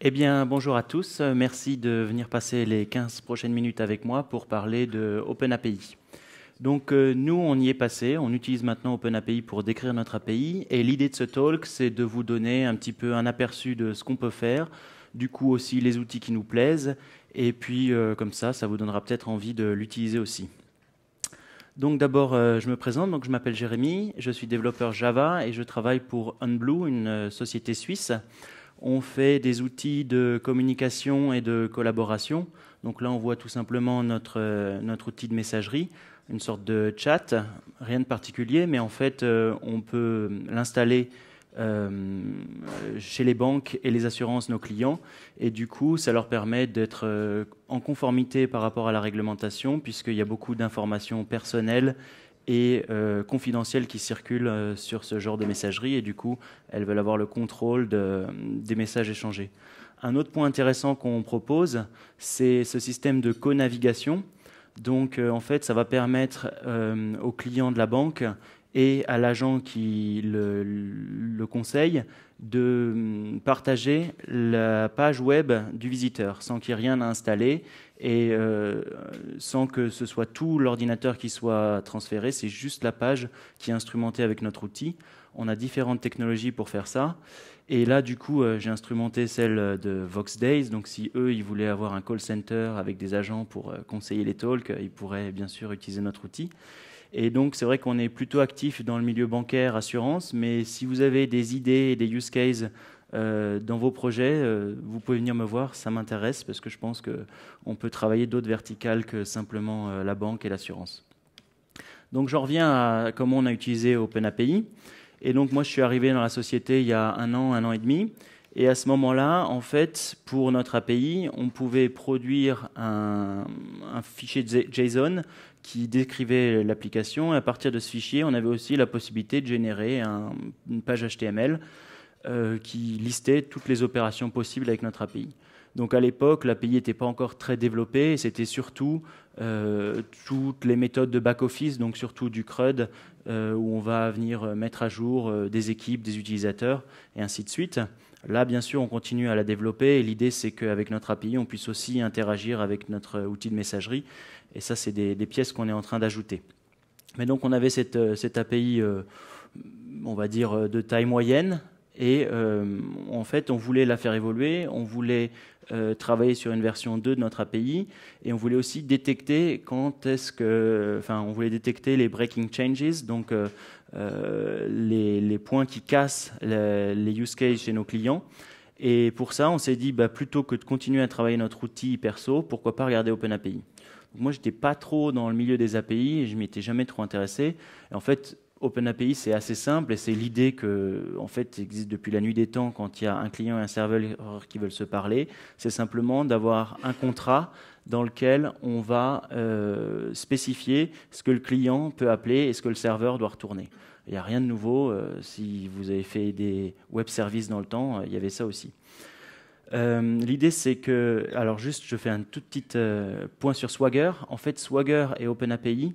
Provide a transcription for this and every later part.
Eh bien, bonjour à tous. Merci de venir passer les 15 prochaines minutes avec moi pour parler de OpenAPI. Donc, euh, nous, on y est passé. On utilise maintenant OpenAPI pour décrire notre API. Et l'idée de ce talk, c'est de vous donner un petit peu un aperçu de ce qu'on peut faire, du coup aussi les outils qui nous plaisent. Et puis, euh, comme ça, ça vous donnera peut-être envie de l'utiliser aussi. Donc d'abord, euh, je me présente. Donc je m'appelle Jérémy, je suis développeur Java et je travaille pour Unblue, une société suisse. On fait des outils de communication et de collaboration. Donc là, on voit tout simplement notre, euh, notre outil de messagerie, une sorte de chat, rien de particulier, mais en fait, euh, on peut l'installer euh, chez les banques et les assurances, nos clients, et du coup, ça leur permet d'être en conformité par rapport à la réglementation, puisqu'il y a beaucoup d'informations personnelles et euh, confidentielles qui circulent euh, sur ce genre de messagerie et du coup elles veulent avoir le contrôle des messages échangés. Un autre point intéressant qu'on propose, c'est ce système de co-navigation. Donc euh, en fait, ça va permettre aux clients de la banque et à l'agent qui le, le, conseille de hum, partager la page web du visiteur sans qu'il y ait rien à installer et euh, sans que ce soit tout l'ordinateur qui soit transféré, c'est juste la page qui est instrumentée avec notre outil. On a différentes technologies pour faire ça. Et là, du coup, euh, j'ai instrumenté celle de VoxDays. Donc, si eux, ils voulaient avoir un call center avec des agents pour euh, conseiller les talks, ils pourraient bien sûr utiliser notre outil. Et donc, c'est vrai qu'on est plutôt actif dans le milieu bancaire, assurance, mais si vous avez des idées et des use cases euh, dans vos projets, euh, vous pouvez venir me voir, ça m'intéresse parce que je pense qu'on peut travailler d'autres verticales que simplement euh, la banque et l'assurance. Donc j'en reviens à comment on a utilisé OpenAPI. Et donc moi je suis arrivé dans la société il y a un an, un an et demi. Et à ce moment-là, en fait, pour notre API, on pouvait produire un, un fichier JSON qui décrivait l'application. Et à partir de ce fichier, on avait aussi la possibilité de générer une page HTML euh, qui listait toutes les opérations possibles avec notre API. Donc à l'époque, l'API n'était pas encore très développée, c'était surtout euh, toutes les méthodes de back-office, donc surtout du CRUD, euh, où on va venir mettre à jour des équipes, des utilisateurs, et ainsi de suite. Là, bien sûr, on continue à la développer, et l'idée, c'est qu'avec notre API, on puisse aussi interagir avec notre outil de messagerie, et ça, c'est des, pièces qu'on est en train d'ajouter. Mais donc, on avait cette, cette API, on va dire, de taille moyenne, et euh, en fait, on voulait la faire évoluer, on voulait euh, travailler sur une version 2 de notre API, et on voulait aussi détecter quand est-ce que, enfin, on voulait détecter les breaking changes, donc euh, les, points qui cassent les, use cases chez nos clients. Et pour ça, on s'est dit, bah, plutôt que de continuer à travailler notre outil perso, pourquoi pas regarder OpenAPI. Moi, je n'étais pas trop dans le milieu des API et je m'y étais jamais trop intéressé. Et en fait, OpenAPI, c'est assez simple et c'est l'idée que, en fait, existe depuis la nuit des temps quand il y a un client et un serveur qui veulent se parler. C'est simplement d'avoir un contrat dans lequel on va euh, spécifier ce que le client peut appeler et ce que le serveur doit retourner. Il n'y a rien de nouveau. Euh, si vous avez fait des web services dans le temps, euh, il y avait ça aussi. L'idée, c'est que, alors juste, je fais un tout petit point sur Swagger. En fait, Swagger et OpenAPI,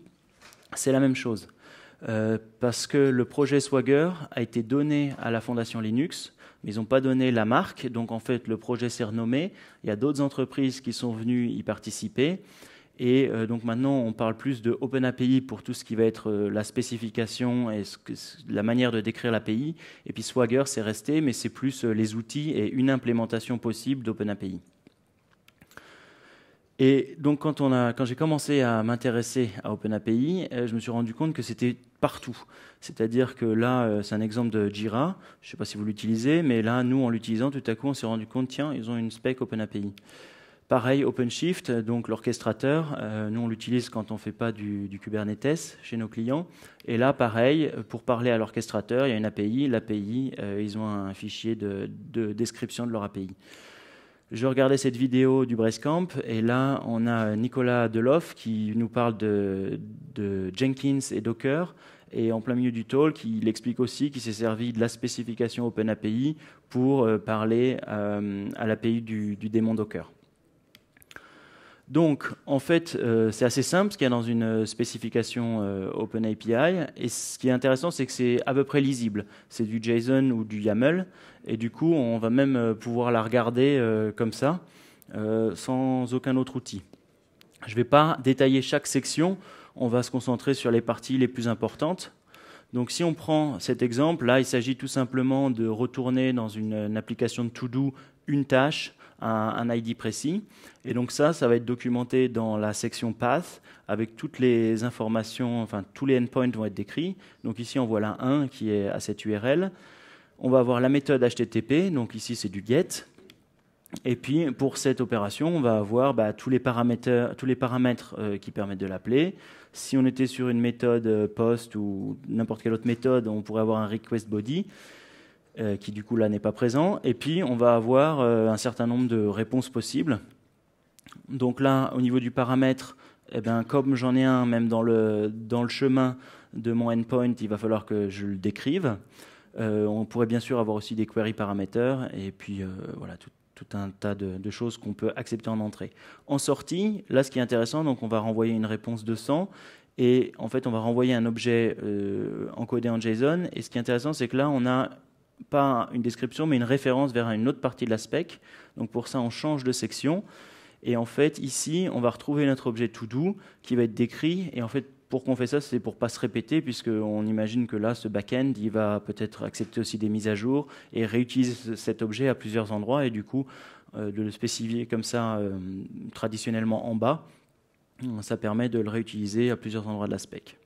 c'est la même chose. Euh, parce que le projet Swagger a été donné à la fondation Linux, mais ils n'ont pas donné la marque. Donc en fait, le projet s'est renommé. Il y a d'autres entreprises qui sont venues y participer. Et euh, donc maintenant, on parle plus de OpenAPI pour tout ce qui va être euh, la spécification et la manière de décrire l'API. Et puis Swagger, c'est resté, mais c'est plus les outils et une implémentation possible d'OpenAPI. Et donc quand, on a, quand j'ai commencé à m'intéresser à OpenAPI, euh, je me suis rendu compte que c'était partout. C'est-à-dire que là, euh, c'est un exemple de Jira. Je ne sais pas si vous l'utilisez, mais là, nous, en l'utilisant, tout à coup, on s'est rendu compte, tiens, ils ont une spec OpenAPI. Pareil, OpenShift, donc l'orchestrateur, euh, nous on l'utilise quand on ne fait pas du, Kubernetes chez nos clients. Et là, pareil, pour parler à l'orchestrateur, il y a une API. L'API, ils ont un fichier de, de description de leur API. Je regardais cette vidéo du Camp et là, on a Nicolas Deloff qui nous parle de, Jenkins et Docker. Et en plein milieu du talk, il explique aussi qu'il s'est servi de la spécification OpenAPI pour euh, parler euh, à l'API du, démon Docker. Donc, en fait, euh, c'est assez simple ce qu'il y a dans une spécification OpenAPI. Et ce qui est intéressant, c'est que c'est à peu près lisible. C'est du JSON ou du YAML. Et du coup, on va même pouvoir la regarder comme ça, sans aucun autre outil. Je ne vais pas détailler chaque section. On va se concentrer sur les parties les plus importantes. Donc si on prend cet exemple, là, il s'agit tout simplement de retourner dans une, application de to-do une tâche, un, ID précis. Et donc ça, ça va être documenté dans la section path avec toutes les informations, enfin tous les endpoints vont être décrits. Donc ici, on voit la 1 qui est à cette URL. On va avoir la méthode HTTP, donc ici c'est du GET. Et puis pour cette opération, on va avoir bah, tous les paramètres, tous les paramètres euh, qui permettent de l'appeler. Si on était sur une méthode euh, POST ou n'importe quelle autre méthode, on pourrait avoir un request body euh, qui du coup là n'est pas présent. Et puis on va avoir un certain nombre de réponses possibles. Donc là, au niveau du paramètre, eh bien, comme j'en ai un même dans le, dans le chemin de mon endpoint, il va falloir que je le décrive. on pourrait bien sûr avoir aussi des query paraméters et puis voilà tout, un tas de, choses qu'on peut accepter en entrée. En sortie, là, ce qui est intéressant, donc on va renvoyer une réponse de 100 et en fait, on va renvoyer un objet euh, encodé en JSON. Et ce qui est intéressant, c'est que là, on n'a pas une description, mais une référence vers une autre partie de la spec. Donc pour ça, on change de section. Et en fait, ici, on va retrouver notre objet to do qui va être décrit. Et en fait, pour qu'on fait ça, c'est pour pas se répéter, puisqu'on imagine que là, ce back-end, il va peut-être accepter aussi des mises à jour et réutiliser cet objet à plusieurs endroits, et du coup, euh, de le spécifier comme ça euh, traditionnellement en bas, ça permet de le réutiliser à plusieurs endroits de la spec.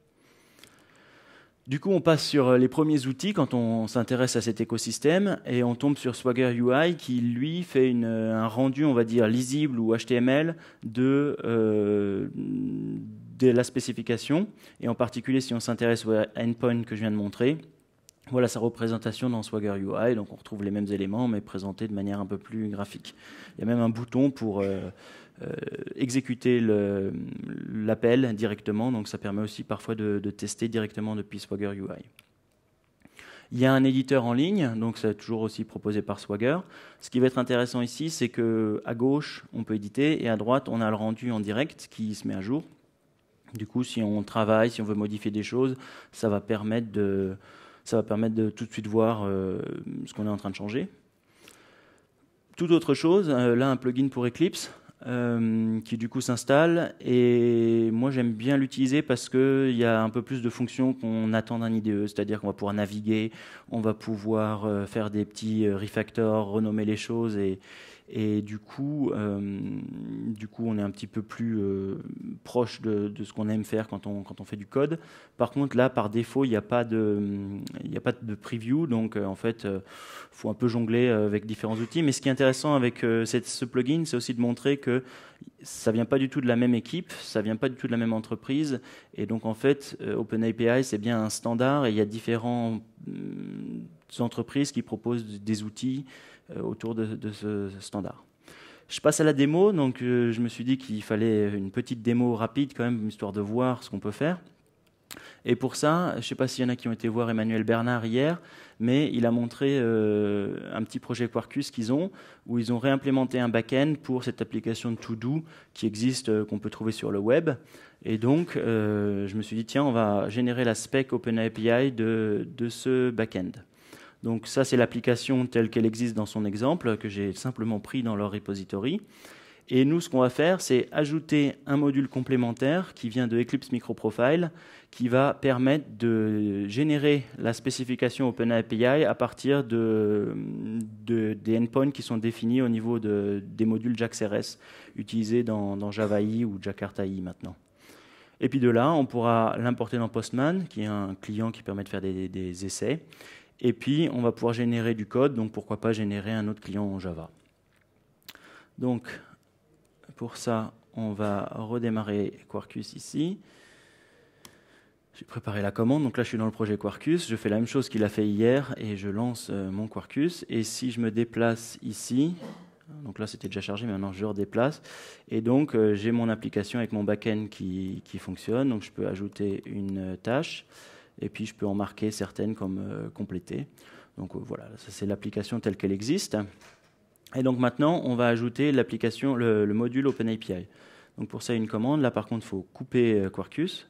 Du coup, on passe sur les premiers outils quand on s'intéresse à cet écosystème et on tombe sur Swagger UI qui, lui, fait un rendu, on va dire, lisible ou HTML de, euh, de la spécification, et en particulier si on s'intéresse au endpoint que je viens de montrer, voilà sa représentation dans Swagger UI, donc on retrouve les mêmes éléments, mais présentés de manière un peu plus graphique. Il y a même un bouton pour euh, euh, exécuter l'appel directement, donc ça permet aussi parfois de, de, tester directement depuis Swagger UI. Il y a un éditeur en ligne, donc c'est toujours aussi proposé par Swagger. Ce qui va être intéressant ici, c'est que à gauche, on peut éditer, et à droite, on a le rendu en direct qui se met à jour. Du coup, si on travaille, si on veut modifier des choses, ça va permettre de, ça va permettre de tout de suite voir euh, ce qu'on est en train de changer. Toute autre chose, euh, là un plugin pour Eclipse euh, qui du coup s'installe et moi j'aime bien l'utiliser parce qu'il y a un peu plus de fonctions qu'on attend d'un IDE, c'est-à-dire qu'on va pouvoir naviguer, on va pouvoir faire des petits refactors, renommer les choses et, et du coup, euh, du coup, on est un petit peu plus euh, proche de, ce qu'on aime faire quand on, quand on fait du code. Par contre, là, par défaut, il n'y a, pas de, a pas de preview, donc euh, en fait, il faut un peu jongler avec différents outils. Mais ce qui est intéressant avec ce plugin, c'est aussi de montrer que ça vient pas du tout de la même équipe, ça vient pas du tout de la même entreprise, et donc en fait, OpenAPI c'est bien un standard, et il y a différentes entreprises qui proposent des outils autour de, ce standard. Je passe à la démo, donc euh, je me suis dit qu'il fallait une petite démo rapide quand même, histoire de voir ce qu'on peut faire. Et pour ça, je ne sais pas s'il y en a qui ont été voir Emmanuel Bernard hier, mais il a montré euh, un petit projet Quarkus qu'ils ont, où ils ont réimplémenté un back-end pour cette application de To-Do qui existe, qu'on peut trouver sur le web. Et donc, je me suis dit, tiens, on va générer la spec OpenAPI de ce back-end. Donc ça, c'est l'application telle qu'elle existe dans son exemple, que j'ai simplement pris dans leur repository. Et nous, ce qu'on va faire, c'est ajouter un module complémentaire qui vient de Eclipse Microprofile, qui va permettre de générer la spécification OpenAPI à partir de, des endpoints qui sont définis au niveau des modules JAX-RS utilisés dans, dans JavaI ou Jakarta-I maintenant. Et puis de là, on pourra l'importer dans Postman, qui est un client qui permet de faire des essais. Et puis, on va pouvoir générer du code, donc pourquoi pas générer un autre client en Java. Donc, pour ça, on va redémarrer Quarkus ici. J'ai préparé la commande, donc là je suis dans le projet Quarkus, je fais la même chose qu'il a fait hier et je lance euh, mon Quarkus. Et si je me déplace ici, donc là c'était déjà chargé, maintenant je redéplace, et donc euh, j'ai mon application avec mon backend qui, qui fonctionne, donc je peux ajouter une tâche et puis je peux en marquer certaines comme euh, complétées. Donc euh, voilà, ça c'est l'application telle qu'elle existe. Et donc maintenant, on va ajouter l'application, le, module OpenAPI. Donc pour ça, une commande. Là, par contre, il faut couper Quarkus.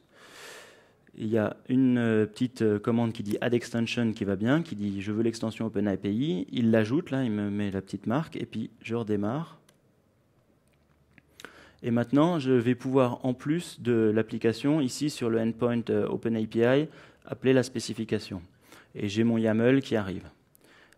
Il y a une petite commande qui dit add extension qui va bien, qui dit je veux l'extension OpenAPI. Il l'ajoute, là, il me met la petite marque, et puis je redémarre. Et maintenant, je vais pouvoir, en plus de l'application, ici sur le endpoint OpenAPI, appeler la spécification. Et j'ai mon YAML qui arrive.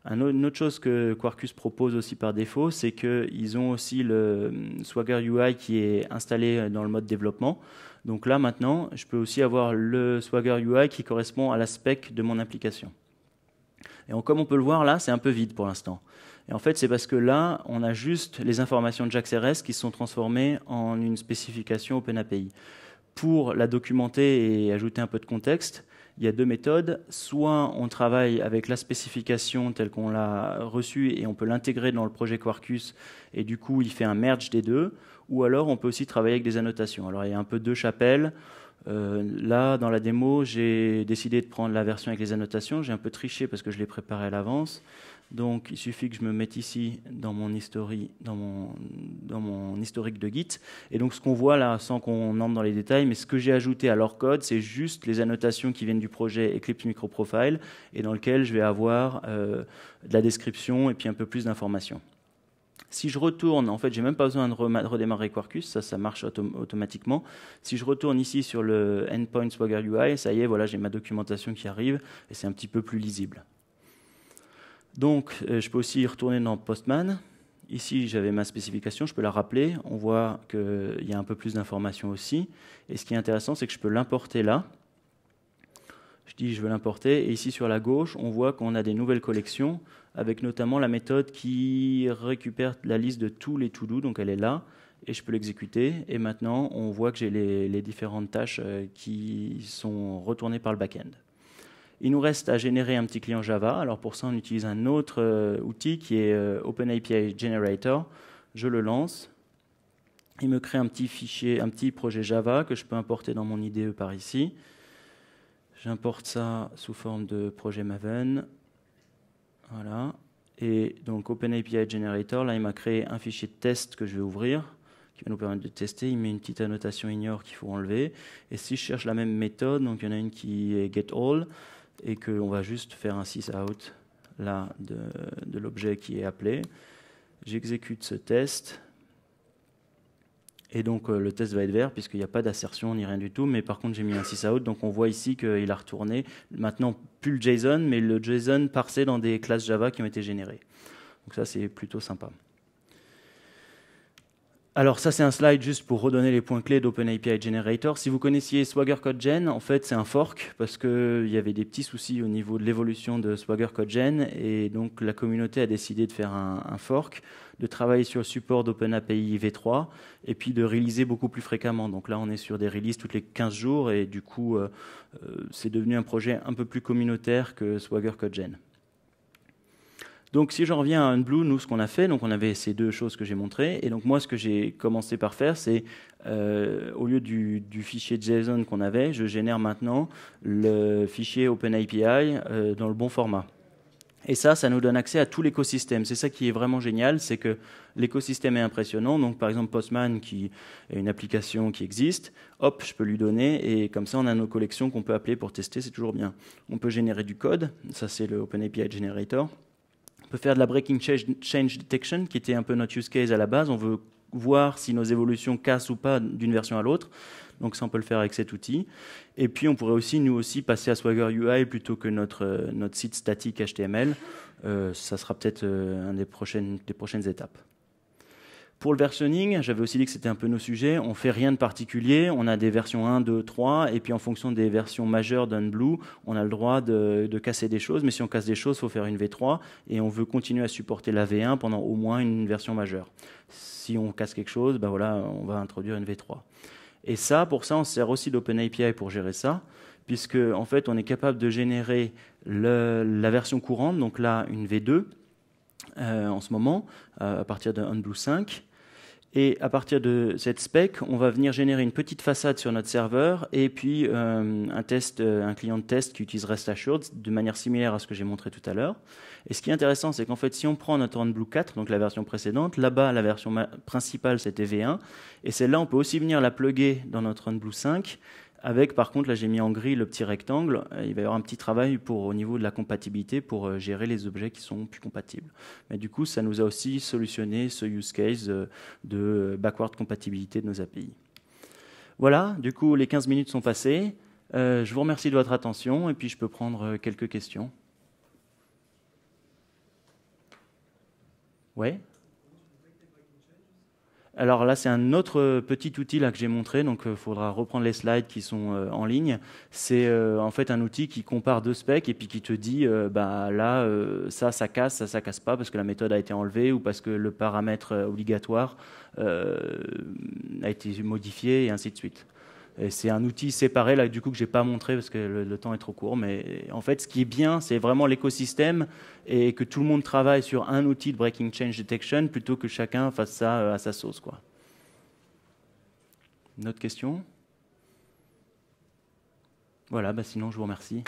Une autre chose que Quarkus propose aussi par défaut, c'est qu'ils ont aussi le hum, Swagger UI qui est installé dans le mode développement. Donc là, maintenant, je peux aussi avoir le Swagger UI qui correspond à la spec de mon application. Et comme on peut le voir là, c'est un peu vide pour l'instant. Et en fait, c'est parce que là, on a juste les informations de JAX-RS qui sont transformées en une spécification OpenAPI. Pour la documenter et ajouter un peu de contexte, il y a deux méthodes. Soit on travaille avec la spécification telle qu'on l'a reçue et on peut l'intégrer dans le projet Quarkus et du coup il fait un merge des deux. Ou alors on peut aussi travailler avec des annotations. Alors il y a un peu deux chapelles. Euh, là, dans la démo, j'ai décidé de prendre la version avec les annotations. J'ai un peu triché parce que je l'ai préparé à l'avance. Donc il suffit que je me mette ici dans mon, historique de Git. Et donc ce qu'on voit là, sans qu'on entre dans les détails, mais ce que j'ai ajouté à leur code, c'est juste les annotations qui viennent du projet Eclipse Microprofile et dans lequel je vais avoir euh, de la description et puis un peu plus d'informations. Si je retourne, en fait, j'ai même pas besoin de redémarrer Quarkus, ça, ça marche automatiquement. Si je retourne ici sur le endpoint Swagger UI, ça y est, voilà, j'ai ma documentation qui arrive et c'est un petit peu plus lisible. Donc, euh, je peux aussi retourner dans Postman. Ici, j'avais ma spécification, je peux la rappeler. On voit qu'il y a un peu plus d'informations aussi. Et ce qui est intéressant, c'est que je peux l'importer là. Je dis je veux l'importer. Et ici, sur la gauche, on voit qu'on a des nouvelles collections, avec notamment la méthode qui récupère la liste de tous les to-do. Donc, elle est là. Et je peux l'exécuter. Et maintenant, on voit que j'ai les, les différentes tâches euh, qui sont retournées par le back-end. Il nous reste à générer un petit client Java. Alors pour ça, on utilise un autre euh, outil qui est euh, OpenAPI Generator. Je le lance. Il me crée un petit un petit projet Java que je peux importer dans mon IDE par ici. J'importe ça sous forme de projet Maven. Voilà. Et donc OpenAPI Generator, là, il m'a créé un fichier de test que je vais ouvrir qui va nous permettre de tester. Il met une petite annotation ignore qu'il faut enlever. Et si je cherche la même méthode, donc il y en a une qui est getAll, et qu'on va juste faire un sysout là de, l'objet qui est appelé. J'exécute ce test. Et donc euh, le test va être vert puisqu'il n'y a pas d'assertion ni rien du tout. Mais par contre j'ai mis un sysout. Donc on voit ici qu'il a retourné maintenant plus le JSON, mais le JSON parsé dans des classes Java qui ont été générées. Donc ça c'est plutôt sympa. Alors ça c'est un slide juste pour redonner les points clés d'OpenAPI Generator. Si vous connaissiez Swagger Code Gen, en fait c'est un fork parce qu'il y avait des petits soucis au niveau de l'évolution de Swagger Code Gen et donc la communauté a décidé de faire un, fork, de travailler sur le support d'OpenAPI V3 et puis de réaliser beaucoup plus fréquemment. Donc là on est sur des releases toutes les 15 jours et du coup euh, euh, c'est devenu un projet un peu plus communautaire que Swagger Code Gen. Donc si j'en reviens à Unblue, nous ce qu'on a fait, donc on avait ces deux choses que j'ai montrées, et donc moi ce que j'ai commencé par faire, c'est euh, au lieu du, fichier JSON qu'on avait, je génère maintenant le fichier OpenAPI euh, dans le bon format. Et ça, ça nous donne accès à tout l'écosystème. C'est ça qui est vraiment génial, c'est que l'écosystème est impressionnant. Donc, par exemple, Postman, qui est une application qui existe, hop, je peux lui donner, et comme ça, on a nos collections qu'on peut appeler pour tester, c'est toujours bien. On peut générer du code, ça c'est le OpenAPI Generator. On peut faire de la breaking change detection, qui était un peu notre use case à la base. On veut voir si nos évolutions cassent ou pas d'une version à l'autre. Donc ça, on peut le faire avec cet outil. Et puis, on pourrait aussi, nous aussi, passer à Swagger UI plutôt que notre, euh, notre site statique HTML. Euh, ça sera peut-être euh, une des prochaines, des prochaines étapes. Pour le versionning, j'avais aussi dit que c'était un peu nos sujets. On fait rien de particulier. On a des versions 1, 2, 3. Et puis en fonction des versions majeures d'Unblue, on a le droit de, casser des choses. Mais si on casse des choses, il faut faire une V3. Et on veut continuer à supporter la V1 pendant au moins une version majeure. Si on casse quelque chose, ben voilà, on va introduire une V3. Et ça, pour ça, on sert aussi d'OpenAPI pour gérer ça. Puisque en fait, on est capable de générer la version courante, donc là, une V2, euh, en ce moment, à partir de Unblue 5 Et à partir de cette spec, on va venir générer une petite façade sur notre serveur et puis euh, un, test, euh, un client de test qui utilise Rest Assured de manière similaire à ce que j'ai montré tout à l'heure. Et ce qui est intéressant, c'est qu'en fait, si on prend notre Blue 4, donc la version précédente, là-bas, la version principale, c'était V1, et celle-là, on peut aussi venir la plugger dans notre Blue 5 avec, par contre, là j'ai mis en gris le petit rectangle, euh, il va y avoir un petit travail pour, au niveau de la compatibilité pour euh, gérer les objets qui sont plus compatibles. Mais du coup, ça nous a aussi solutionné ce use case euh, de backward compatibilité de nos API. Voilà, du coup, les 15 minutes sont passées. je vous remercie de votre attention et puis je peux prendre quelques questions. Ouais alors là, c'est un autre petit outil que j'ai montré, donc il euh, faudra reprendre les slides qui sont euh, en ligne. C'est euh, en fait un outil qui compare deux specs et puis qui te dit, bah là, ça, ça casse, ça, ça casse pas parce que la méthode a été enlevée ou parce que le paramètre obligatoire a été modifié et ainsi de suite c'est un outil séparé du coup que j'ai pas montré parce que le, temps est trop court. Mais en fait, ce qui est bien, c'est vraiment l'écosystème et que tout le monde travaille sur un outil de breaking change detection plutôt que chacun fasse ça euh, à sa sauce, quoi. Une autre question? Voilà, bah sinon je vous remercie.